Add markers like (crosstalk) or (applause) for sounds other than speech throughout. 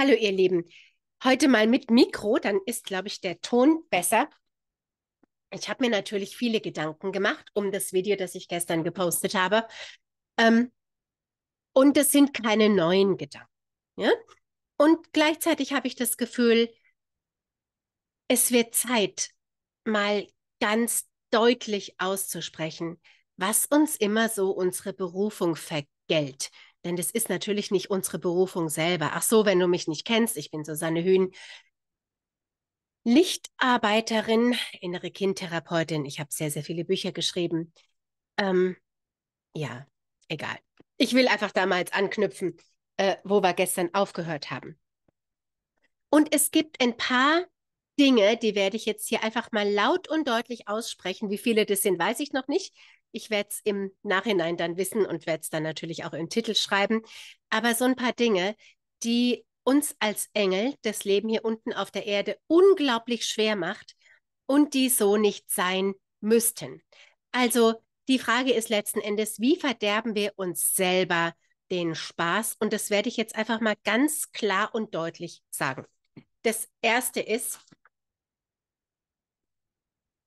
Hallo ihr Lieben. Heute mal mit Mikro, dann ist, glaube ich, der Ton besser. Ich habe mir natürlich viele Gedanken gemacht um das Video, das ich gestern gepostet habe. Ähm, und es sind keine neuen Gedanken. Ja? Und gleichzeitig habe ich das Gefühl, es wird Zeit, mal ganz deutlich auszusprechen, was uns immer so unsere Berufung vergällt. Denn das ist natürlich nicht unsere Berufung selber. Ach so, wenn du mich nicht kennst, ich bin Susanne Hühn, Lichtarbeiterin, innere Kindtherapeutin. Ich habe sehr, sehr viele Bücher geschrieben. Ähm, ja, egal. Ich will einfach damals anknüpfen, äh, wo wir gestern aufgehört haben. Und es gibt ein paar Dinge, die werde ich jetzt hier einfach mal laut und deutlich aussprechen. Wie viele das sind, weiß ich noch nicht. Ich werde es im Nachhinein dann wissen und werde es dann natürlich auch im Titel schreiben. Aber so ein paar Dinge, die uns als Engel das Leben hier unten auf der Erde unglaublich schwer macht und die so nicht sein müssten. Also die Frage ist letzten Endes, wie verderben wir uns selber den Spaß? Und das werde ich jetzt einfach mal ganz klar und deutlich sagen. Das Erste ist,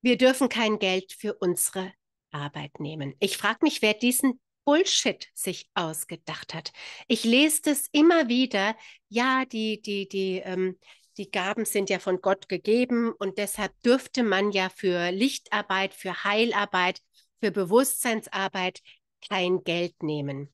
wir dürfen kein Geld für unsere Arbeit nehmen. Ich frage mich, wer diesen Bullshit sich ausgedacht hat. Ich lese das immer wieder. Ja, die, die, die, ähm, die Gaben sind ja von Gott gegeben und deshalb dürfte man ja für Lichtarbeit, für Heilarbeit, für Bewusstseinsarbeit kein Geld nehmen.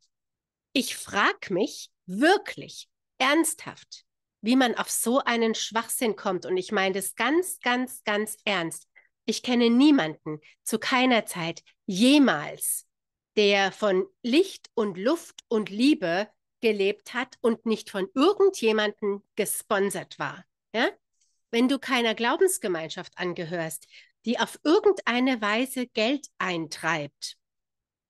Ich frage mich wirklich ernsthaft, wie man auf so einen Schwachsinn kommt. Und ich meine das ganz, ganz, ganz ernst. Ich kenne niemanden zu keiner Zeit jemals, der von Licht und Luft und Liebe gelebt hat und nicht von irgendjemanden gesponsert war. Ja? Wenn du keiner Glaubensgemeinschaft angehörst, die auf irgendeine Weise Geld eintreibt,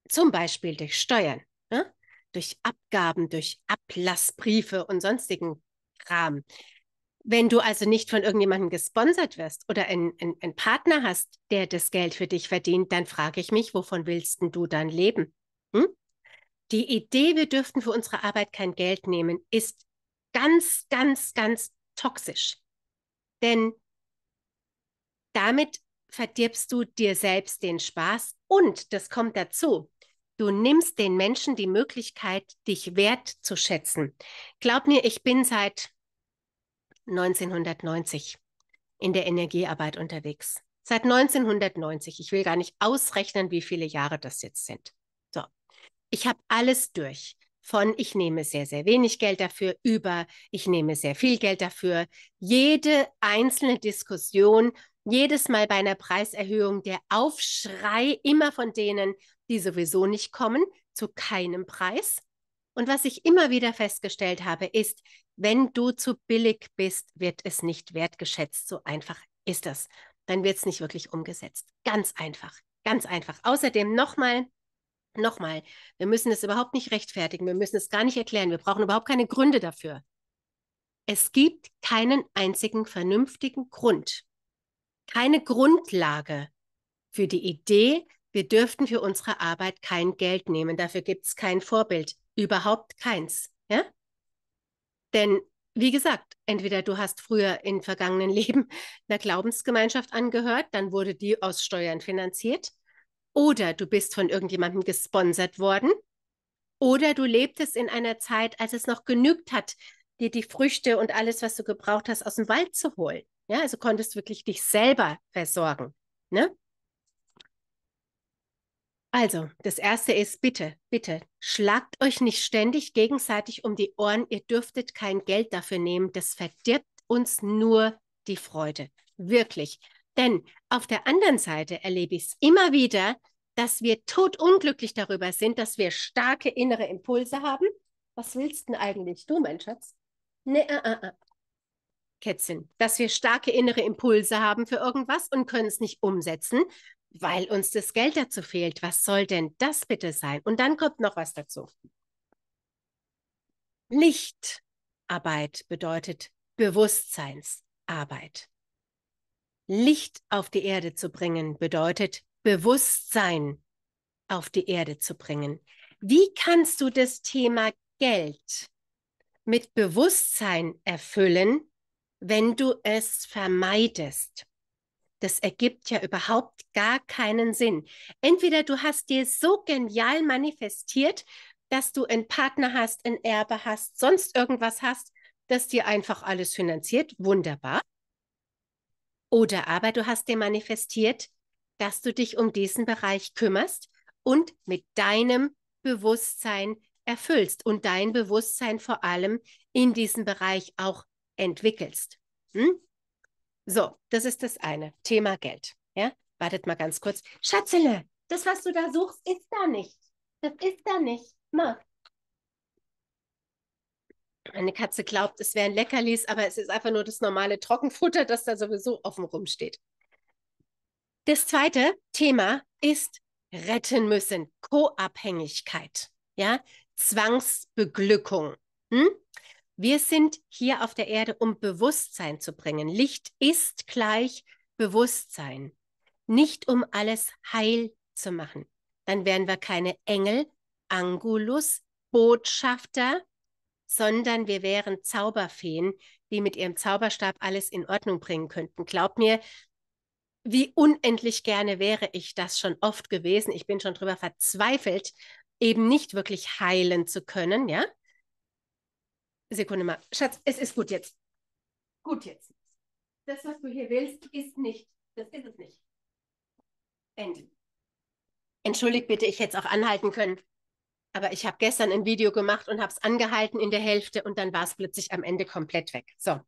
zum Beispiel durch Steuern, ja? durch Abgaben, durch Ablassbriefe und sonstigen Kram, wenn du also nicht von irgendjemandem gesponsert wirst oder einen ein Partner hast, der das Geld für dich verdient, dann frage ich mich, wovon willst du dann leben? Hm? Die Idee, wir dürften für unsere Arbeit kein Geld nehmen, ist ganz, ganz, ganz toxisch. Denn damit verdirbst du dir selbst den Spaß und das kommt dazu. Du nimmst den Menschen die Möglichkeit, dich wertzuschätzen. Glaub mir, ich bin seit 1990 in der Energiearbeit unterwegs. Seit 1990. Ich will gar nicht ausrechnen, wie viele Jahre das jetzt sind. So, ich habe alles durch. Von ich nehme sehr, sehr wenig Geld dafür über ich nehme sehr viel Geld dafür. Jede einzelne Diskussion, jedes Mal bei einer Preiserhöhung, der Aufschrei immer von denen, die sowieso nicht kommen, zu keinem Preis. Und was ich immer wieder festgestellt habe, ist, wenn du zu billig bist, wird es nicht wertgeschätzt. So einfach ist das. Dann wird es nicht wirklich umgesetzt. Ganz einfach, ganz einfach. Außerdem nochmal, nochmal, wir müssen es überhaupt nicht rechtfertigen, wir müssen es gar nicht erklären, wir brauchen überhaupt keine Gründe dafür. Es gibt keinen einzigen vernünftigen Grund, keine Grundlage für die Idee, wir dürften für unsere Arbeit kein Geld nehmen. Dafür gibt es kein Vorbild, überhaupt keins. Ja? Denn wie gesagt, entweder du hast früher in vergangenen (laughs) Leben einer Glaubensgemeinschaft angehört, dann wurde die aus Steuern finanziert, oder du bist von irgendjemandem gesponsert worden, oder du lebtest in einer Zeit, als es noch genügt hat, dir die Früchte und alles, was du gebraucht hast, aus dem Wald zu holen. Ja, also konntest wirklich dich selber versorgen. Ne? Also, das erste ist, bitte, bitte, schlagt euch nicht ständig gegenseitig um die Ohren. Ihr dürftet kein Geld dafür nehmen. Das verdirbt uns nur die Freude. Wirklich. Denn auf der anderen Seite erlebe ich es immer wieder, dass wir totunglücklich darüber sind, dass wir starke innere Impulse haben. Was willst denn eigentlich du, mein Schatz? Nee, äh, äh, äh. Kätzchen, dass wir starke innere Impulse haben für irgendwas und können es nicht umsetzen, weil uns das Geld dazu fehlt. Was soll denn das bitte sein? Und dann kommt noch was dazu. Lichtarbeit bedeutet Bewusstseinsarbeit. Licht auf die Erde zu bringen bedeutet Bewusstsein auf die Erde zu bringen. Wie kannst du das Thema Geld mit Bewusstsein erfüllen, wenn du es vermeidest. Das ergibt ja überhaupt gar keinen Sinn. Entweder du hast dir so genial manifestiert, dass du einen Partner hast, ein Erbe hast, sonst irgendwas hast, das dir einfach alles finanziert. Wunderbar. Oder aber du hast dir manifestiert, dass du dich um diesen Bereich kümmerst und mit deinem Bewusstsein erfüllst und dein Bewusstsein vor allem in diesem Bereich auch entwickelst. Hm? So, das ist das eine. Thema Geld. Ja, wartet mal ganz kurz. Schatzele, das, was du da suchst, ist da nicht. Das ist da nicht. Mal. Meine Katze glaubt, es wären Leckerlis, aber es ist einfach nur das normale Trockenfutter, das da sowieso offen rumsteht. Das zweite Thema ist retten müssen, Co-Abhängigkeit, ja, Zwangsbeglückung. Hm? Wir sind hier auf der Erde, um Bewusstsein zu bringen. Licht ist gleich Bewusstsein, nicht um alles heil zu machen. Dann wären wir keine Engel, Angulus, Botschafter, sondern wir wären Zauberfeen, die mit ihrem Zauberstab alles in Ordnung bringen könnten. Glaub mir, wie unendlich gerne wäre ich das schon oft gewesen. Ich bin schon darüber verzweifelt, eben nicht wirklich heilen zu können, ja? Sekunde mal. Schatz, es ist gut jetzt. Gut jetzt. Das, was du hier willst, ist nicht. Das ist es nicht. Ende. Entschuldigt bitte, ich hätte es auch anhalten können. Aber ich habe gestern ein Video gemacht und habe es angehalten in der Hälfte und dann war es plötzlich am Ende komplett weg. So.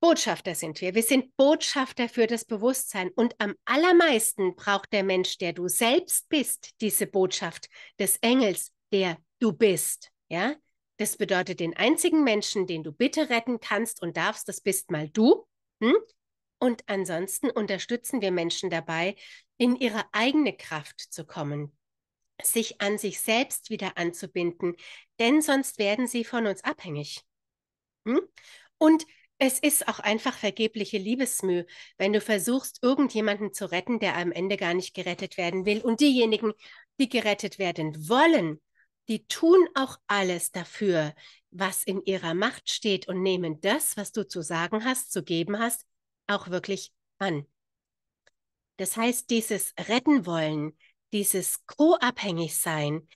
Botschafter sind wir. Wir sind Botschafter für das Bewusstsein. Und am allermeisten braucht der Mensch, der du selbst bist, diese Botschaft des Engels, der du bist. Ja? Das bedeutet, den einzigen Menschen, den du bitte retten kannst und darfst, das bist mal du. Hm? Und ansonsten unterstützen wir Menschen dabei, in ihre eigene Kraft zu kommen, sich an sich selbst wieder anzubinden, denn sonst werden sie von uns abhängig. Hm? Und es ist auch einfach vergebliche Liebesmüh, wenn du versuchst, irgendjemanden zu retten, der am Ende gar nicht gerettet werden will. Und diejenigen, die gerettet werden wollen, die tun auch alles dafür, was in ihrer Macht steht und nehmen das, was du zu sagen hast, zu geben hast, auch wirklich an. Das heißt, dieses Retten wollen, dieses co-abhängig sein,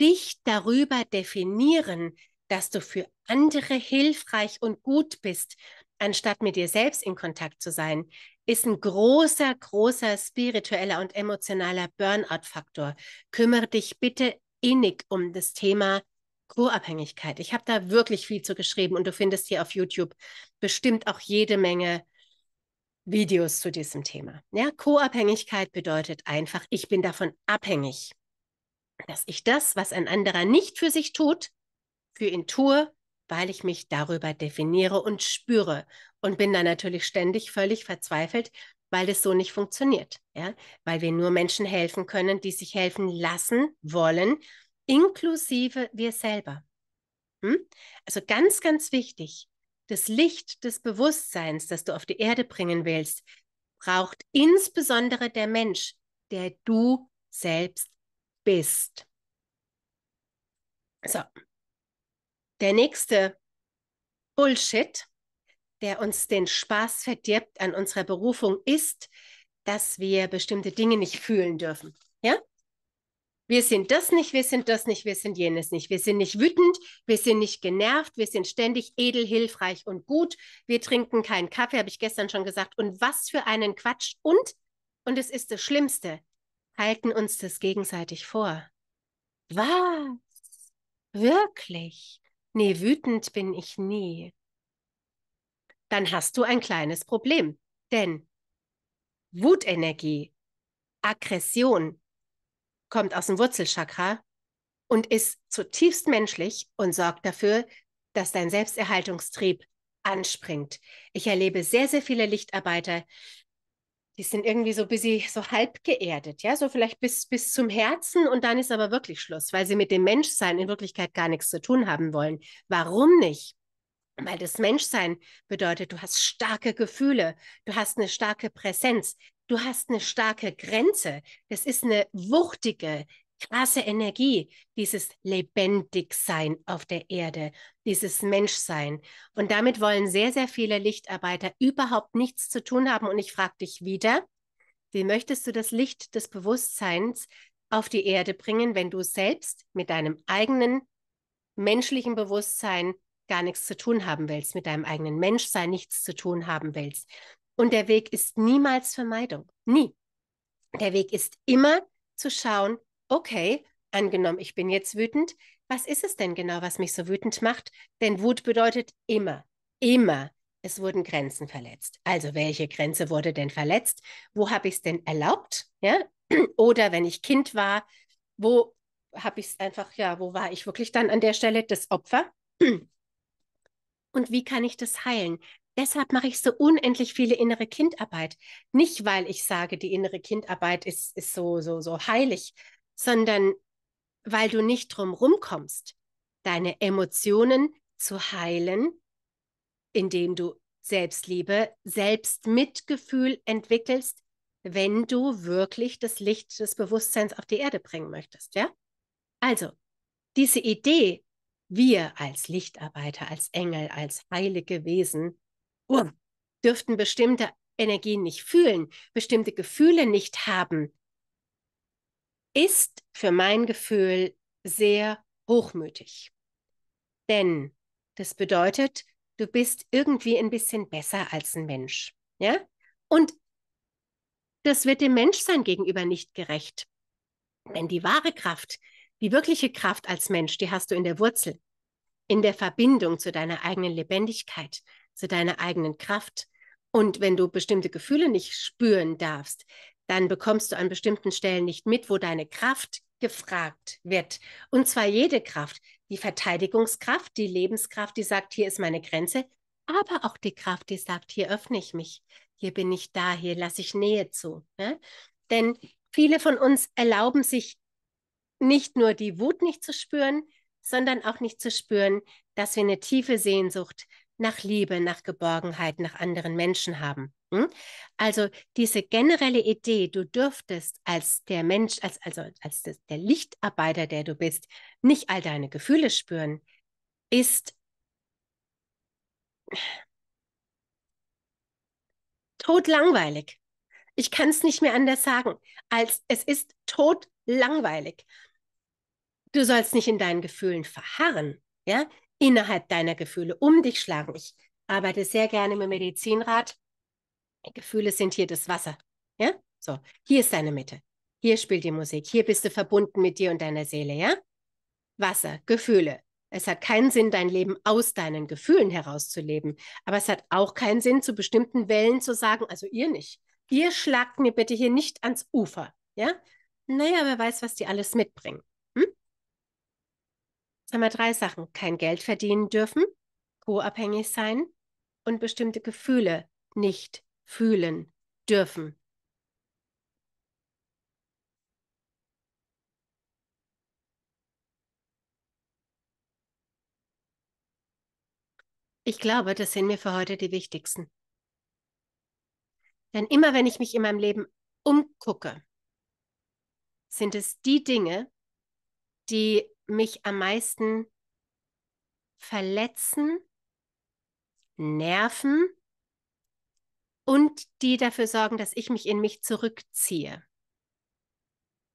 dich darüber definieren, dass du für andere hilfreich und gut bist, anstatt mit dir selbst in Kontakt zu sein, ist ein großer, großer spiritueller und emotionaler Burnout-Faktor. Kümmere dich bitte innig um das Thema Co-Abhängigkeit. Ich habe da wirklich viel zu geschrieben und du findest hier auf YouTube bestimmt auch jede Menge Videos zu diesem Thema. Ja, Co-Abhängigkeit bedeutet einfach, ich bin davon abhängig, dass ich das, was ein anderer nicht für sich tut, für ihn tue, weil ich mich darüber definiere und spüre und bin dann natürlich ständig völlig verzweifelt, weil es so nicht funktioniert, ja, weil wir nur Menschen helfen können, die sich helfen lassen wollen, inklusive wir selber. Hm? Also ganz, ganz wichtig, das Licht des Bewusstseins, das du auf die Erde bringen willst, braucht insbesondere der Mensch, der du selbst bist. So, der nächste Bullshit, der uns den Spaß verdirbt an unserer Berufung, ist, dass wir bestimmte Dinge nicht fühlen dürfen. Ja? Wir sind das nicht, wir sind das nicht, wir sind jenes nicht. Wir sind nicht wütend, wir sind nicht genervt, wir sind ständig edel, hilfreich und gut. Wir trinken keinen Kaffee, habe ich gestern schon gesagt. Und was für einen Quatsch. Und, und es ist das Schlimmste, halten uns das gegenseitig vor. Was? Wirklich? Nee, wütend bin ich nie. Dann hast du ein kleines Problem. Denn Wutenergie, Aggression, kommt aus dem Wurzelchakra und ist zutiefst menschlich und sorgt dafür, dass dein Selbsterhaltungstrieb anspringt. Ich erlebe sehr, sehr viele Lichtarbeiter, die sind irgendwie so bis sie so halb geerdet, ja, so vielleicht bis, bis zum Herzen und dann ist aber wirklich Schluss, weil sie mit dem Menschsein in Wirklichkeit gar nichts zu tun haben wollen. Warum nicht? Weil das Menschsein bedeutet, du hast starke Gefühle, du hast eine starke Präsenz, du hast eine starke Grenze. Das ist eine wuchtige, krasse Energie, dieses Lebendigsein auf der Erde, dieses Menschsein. Und damit wollen sehr, sehr viele Lichtarbeiter überhaupt nichts zu tun haben. Und ich frage dich wieder, wie möchtest du das Licht des Bewusstseins auf die Erde bringen, wenn du selbst mit deinem eigenen menschlichen Bewusstsein gar nichts zu tun haben willst, mit deinem eigenen Menschsein nichts zu tun haben willst. Und der Weg ist niemals Vermeidung. Nie. Der Weg ist immer zu schauen, okay, angenommen, ich bin jetzt wütend, was ist es denn genau, was mich so wütend macht? Denn Wut bedeutet immer, immer, es wurden Grenzen verletzt. Also welche Grenze wurde denn verletzt? Wo habe ich es denn erlaubt? Ja? (clears throat) Oder wenn ich Kind war, wo habe ich es einfach, ja, wo war ich wirklich dann an der Stelle das Opfer? Und wie kann ich das heilen? Deshalb mache ich so unendlich viele innere Kindarbeit. Nicht, weil ich sage, die innere Kindarbeit ist, ist so, so, so heilig, sondern weil du nicht drum rumkommst, deine Emotionen zu heilen, indem du Selbstliebe, Selbstmitgefühl entwickelst, wenn du wirklich das Licht des Bewusstseins auf die Erde bringen möchtest, ja? Also, diese Idee, wir als Lichtarbeiter, als Engel, als heilige Wesen, uh, dürften bestimmte Energien nicht fühlen, bestimmte Gefühle nicht haben, ist für mein Gefühl sehr hochmütig. Denn das bedeutet, du bist irgendwie ein bisschen besser als ein Mensch. Ja? Und das wird dem Menschsein gegenüber nicht gerecht. Denn die wahre Kraft, die wirkliche Kraft als Mensch, die hast du in der Wurzel, in der Verbindung zu deiner eigenen Lebendigkeit, zu deiner eigenen Kraft. Und wenn du bestimmte Gefühle nicht spüren darfst, dann bekommst du an bestimmten Stellen nicht mit, wo deine Kraft gefragt wird. Und zwar jede Kraft, die Verteidigungskraft, die Lebenskraft, die sagt, hier ist meine Grenze, aber auch die Kraft, die sagt, hier öffne ich mich, hier bin ich da, hier lasse ich Nähe zu. Ne? Denn viele von uns erlauben sich nicht nur die Wut nicht zu spüren, sondern auch nicht zu spüren, dass wir eine tiefe Sehnsucht nach Liebe, nach Geborgenheit, nach anderen Menschen haben. Hm? Also diese generelle Idee, du dürftest als der Mensch, als, also als der Lichtarbeiter, der du bist, nicht all deine Gefühle spüren, ist totlangweilig. Ich kann es nicht mehr anders sagen, als es ist totlangweilig. Du sollst nicht in deinen Gefühlen verharren, ja, innerhalb deiner Gefühle um dich schlagen. Ich arbeite sehr gerne mit Medizinrat. Gefühle sind hier das Wasser, ja? So, hier ist deine Mitte. Hier spielt die Musik. Hier bist du verbunden mit dir und deiner Seele, ja? Wasser, Gefühle. Es hat keinen Sinn, dein Leben aus deinen Gefühlen herauszuleben. Aber es hat auch keinen Sinn, zu bestimmten Wellen zu sagen, also ihr nicht. Ihr schlagt mir bitte hier nicht ans Ufer. Ja? Naja, wer weiß, was die alles mitbringen. Haben wir drei Sachen. Kein Geld verdienen dürfen, co-abhängig sein und bestimmte Gefühle nicht fühlen dürfen. Ich glaube, das sind mir für heute die wichtigsten. Denn immer wenn ich mich in meinem Leben umgucke, sind es die Dinge, die mich am meisten verletzen, nerven und die dafür sorgen, dass ich mich in mich zurückziehe.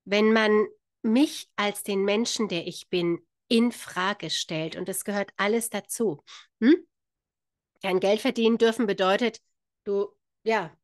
Wenn man mich als den Menschen, der ich bin, in Frage stellt und das gehört alles dazu. Hm? kein Geld verdienen dürfen bedeutet, du, ja,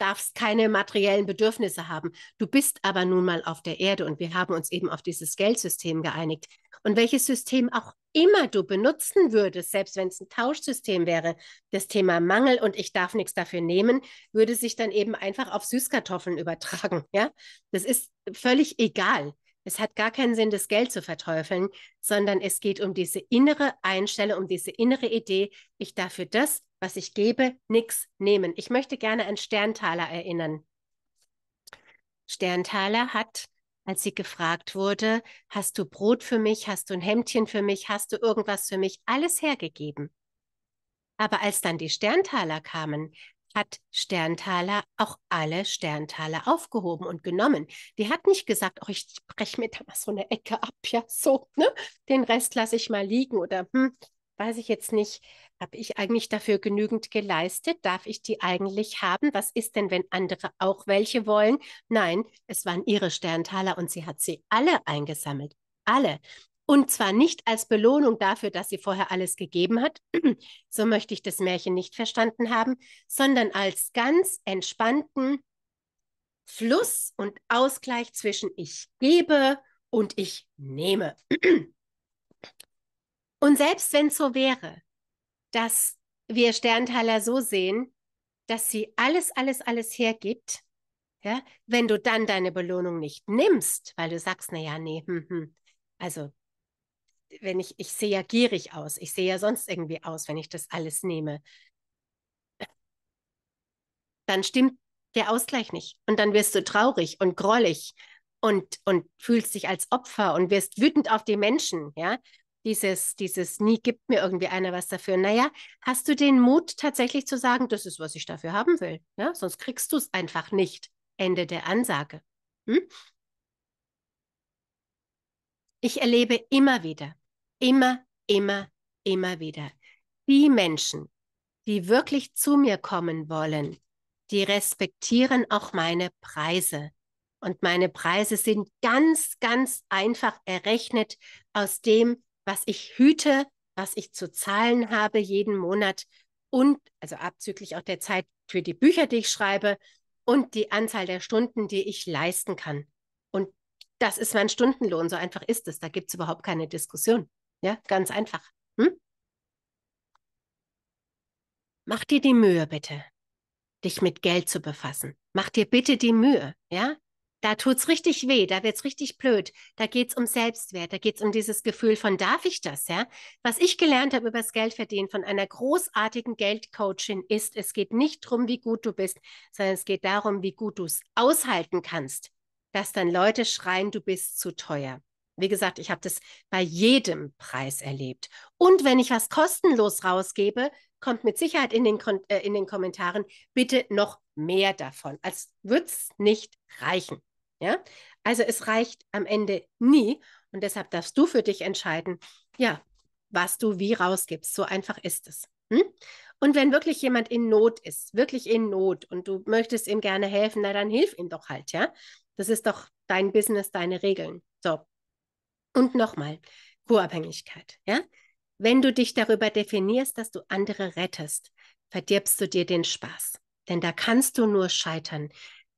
darfst keine materiellen Bedürfnisse haben. Du bist aber nun mal auf der Erde und wir haben uns eben auf dieses Geldsystem geeinigt. Und welches System auch immer du benutzen würdest, selbst wenn es ein Tauschsystem wäre, das Thema Mangel und ich darf nichts dafür nehmen, würde sich dann eben einfach auf Süßkartoffeln übertragen. Ja, das ist völlig egal. Es hat gar keinen Sinn, das Geld zu verteufeln, sondern es geht um diese innere Einstellung, um diese innere Idee, ich darf für das, was ich gebe, nichts nehmen. Ich möchte gerne an Sterntaler erinnern. Sterntaler hat, als sie gefragt wurde, hast du Brot für mich, hast du ein Hemdchen für mich, hast du irgendwas für mich, alles hergegeben. Aber als dann die Sterntaler kamen, hat Sterntaler auch alle Sterntaler aufgehoben und genommen. Die hat nicht gesagt, oh, ich breche mir da mal so eine Ecke ab, ja, so, ne? Den Rest lasse ich mal liegen oder hm, weiß ich jetzt nicht. Habe ich eigentlich dafür genügend geleistet? Darf ich die eigentlich haben? Was ist denn, wenn andere auch welche wollen? Nein, es waren ihre Sterntaler und sie hat sie alle eingesammelt. Alle. Und zwar nicht als Belohnung dafür, dass sie vorher alles gegeben hat, (clears throat) so möchte ich das Märchen nicht verstanden haben, sondern als ganz entspannten Fluss und Ausgleich zwischen ich gebe und ich nehme. (clears throat) Und selbst wenn es so wäre, dass wir Sterntaler so sehen, dass sie alles, alles, alles hergibt, ja, wenn du dann deine Belohnung nicht nimmst, weil du sagst, naja, nee, hm, hm, also wenn ich, ich sehe ja gierig aus, ich sehe ja sonst irgendwie aus, wenn ich das alles nehme, dann stimmt der Ausgleich nicht. Und dann wirst du traurig und grollig und, und fühlst dich als Opfer und wirst wütend auf die Menschen, ja. Dieses, dieses, nie gibt mir irgendwie einer was dafür. Naja, hast du den Mut tatsächlich zu sagen, das ist, was ich dafür haben will? Ja, sonst kriegst du es einfach nicht. Ende der Ansage. Hm? Ich erlebe immer wieder, immer, immer, immer wieder. Die Menschen, die wirklich zu mir kommen wollen, die respektieren auch meine Preise. Und meine Preise sind ganz, ganz einfach errechnet aus dem, was ich hüte, was ich zu zahlen habe jeden Monat und also abzüglich auch der Zeit für die Bücher, die ich schreibe und die Anzahl der Stunden, die ich leisten kann. Und das ist mein Stundenlohn, so einfach ist es. Da gibt es überhaupt keine Diskussion. Ja, ganz einfach. Hm? Mach dir die Mühe, bitte, dich mit Geld zu befassen. Mach dir bitte die Mühe, ja? Da tut's richtig weh, da wird's richtig blöd. Da geht's um Selbstwert, da geht's um dieses Gefühl von darf ich das, ja? Was ich gelernt habe über das Geldverdienen von einer großartigen Geldcoachin ist, es geht nicht darum, wie gut du bist, sondern es geht darum, wie gut du es aushalten kannst, dass dann Leute schreien, du bist zu teuer. Wie gesagt, ich habe das bei jedem Preis erlebt. Und wenn ich was kostenlos rausgebe, kommt mit Sicherheit in den, äh, in den Kommentaren bitte noch mehr davon. Als würde es nicht reichen. Ja? Also es reicht am Ende nie und deshalb darfst du für dich entscheiden, ja, was du wie rausgibst. So einfach ist es. Hm? Und wenn wirklich jemand in Not ist, wirklich in Not und du möchtest ihm gerne helfen, na dann hilf ihm doch halt, ja? Das ist doch dein Business, deine Regeln. So, und nochmal, Co-Abhängigkeit. Ja? Wenn du dich darüber definierst, dass du andere rettest, verdirbst du dir den Spaß. Denn da kannst du nur scheitern.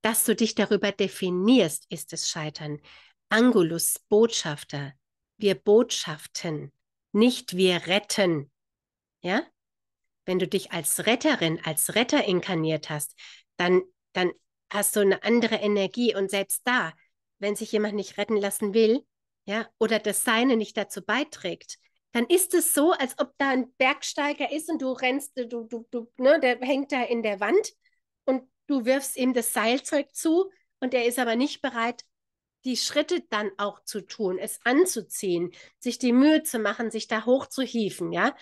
Dass du dich darüber definierst, ist es Scheitern. Angulus, Botschafter. Wir botschaften, nicht wir retten. Ja? Wenn du dich als Retterin, als Retter inkarniert hast, dann, dann hast du eine andere Energie. Und selbst da, wenn sich jemand nicht retten lassen will, ja, oder das Seine nicht dazu beiträgt, dann ist es so, als ob da ein Bergsteiger ist und du rennst, du, du, du, ne, der hängt da in der Wand und du wirfst ihm das Seilzeug zu und er ist aber nicht bereit, die Schritte dann auch zu tun, es anzuziehen, sich die Mühe zu machen, sich da hochzuhieven, ja.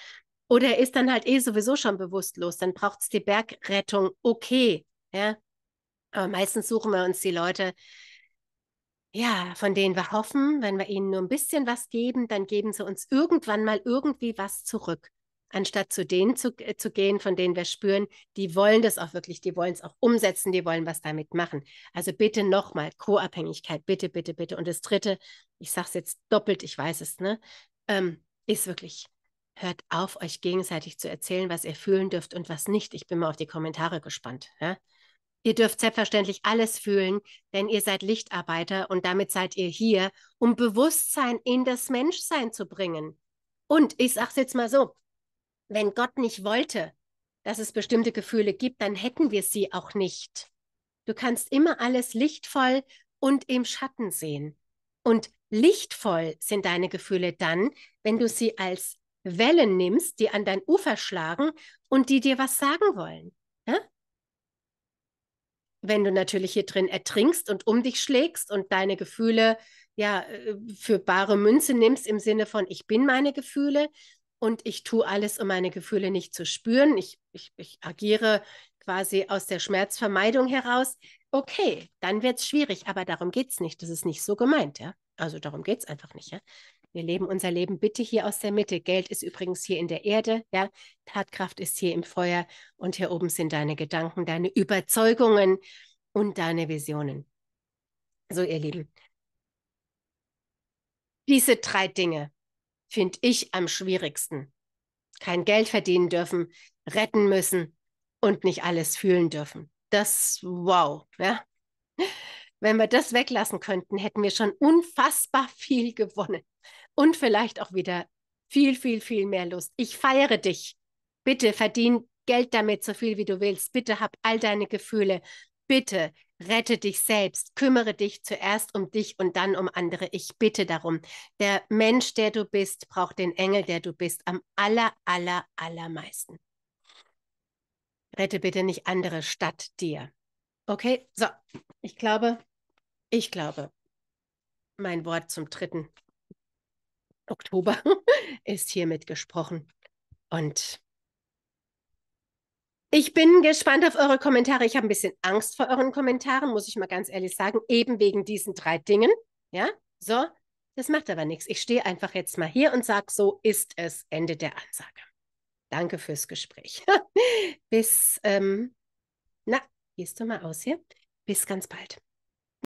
Oder er ist dann halt eh sowieso schon bewusstlos, dann braucht es die Bergrettung, okay, ja. Aber meistens suchen wir uns die Leute, ja, von denen wir hoffen, wenn wir ihnen nur ein bisschen was geben, dann geben sie uns irgendwann mal irgendwie was zurück. Anstatt zu denen zu, äh, zu gehen, von denen wir spüren, die wollen das auch wirklich, die wollen es auch umsetzen, die wollen was damit machen. Also bitte nochmal, Co-Abhängigkeit, bitte, bitte, bitte. Und das Dritte, ich sage es jetzt doppelt, ich weiß es, ne, ähm, ist wirklich, hört auf, euch gegenseitig zu erzählen, was ihr fühlen dürft und was nicht. Ich bin mal auf die Kommentare gespannt. Ja? Ihr dürft selbstverständlich alles fühlen, denn ihr seid Lichtarbeiter und damit seid ihr hier, um Bewusstsein in das Menschsein zu bringen. Und ich sage es jetzt mal so, wenn Gott nicht wollte, dass es bestimmte Gefühle gibt, dann hätten wir sie auch nicht. Du kannst immer alles lichtvoll und im Schatten sehen. Und lichtvoll sind deine Gefühle dann, wenn du sie als Wellen nimmst, die an dein Ufer schlagen und die dir was sagen wollen. Wenn du natürlich hier drin ertrinkst und um dich schlägst und deine Gefühle ja äh, für bare Münze nimmst im Sinne von ich bin meine Gefühle und ich tue alles, um meine Gefühle nicht zu spüren. Ich, ich, ich agiere quasi aus der Schmerzvermeidung heraus, okay, dann wird es schwierig, aber darum geht es nicht. Das ist nicht so gemeint, ja. Also darum geht es einfach nicht, ja. Wir leben unser Leben bitte hier aus der Mitte. Geld ist übrigens hier in der Erde, ja. Tatkraft ist hier im Feuer und hier oben sind deine Gedanken, deine Überzeugungen und deine Visionen. So, ihr Lieben. Diese drei Dinge finde ich am schwierigsten. Kein Geld verdienen dürfen, retten müssen und nicht alles fühlen dürfen. Das, wow, ja. Wenn wir das weglassen könnten, hätten wir schon unfassbar viel gewonnen und vielleicht auch wieder viel, viel, viel mehr Lust. Ich feiere dich. Bitte verdien Geld damit so viel wie du willst. Bitte hab all deine Gefühle. Bitte rette dich selbst. Kümmere dich zuerst um dich und dann um andere. Ich bitte darum. Der Mensch, der du bist, braucht den Engel, der du bist, am aller, aller, allermeisten. Rette bitte nicht andere statt dir. Okay, so, ich glaube, ich glaube, mein Wort zum 3. Oktober (laughs) ist hiermit gesprochen. Und ich bin gespannt auf eure Kommentare. Ich habe ein bisschen Angst vor euren Kommentaren, muss ich mal ganz ehrlich sagen, eben wegen diesen drei Dingen. Ja, so, das macht aber nichts. Ich stehe einfach jetzt mal hier und sage, so ist es. Ende der Ansage. Danke fürs Gespräch. (laughs) Bis, ähm, na, gehst du mal aus hier? Bis ganz bald.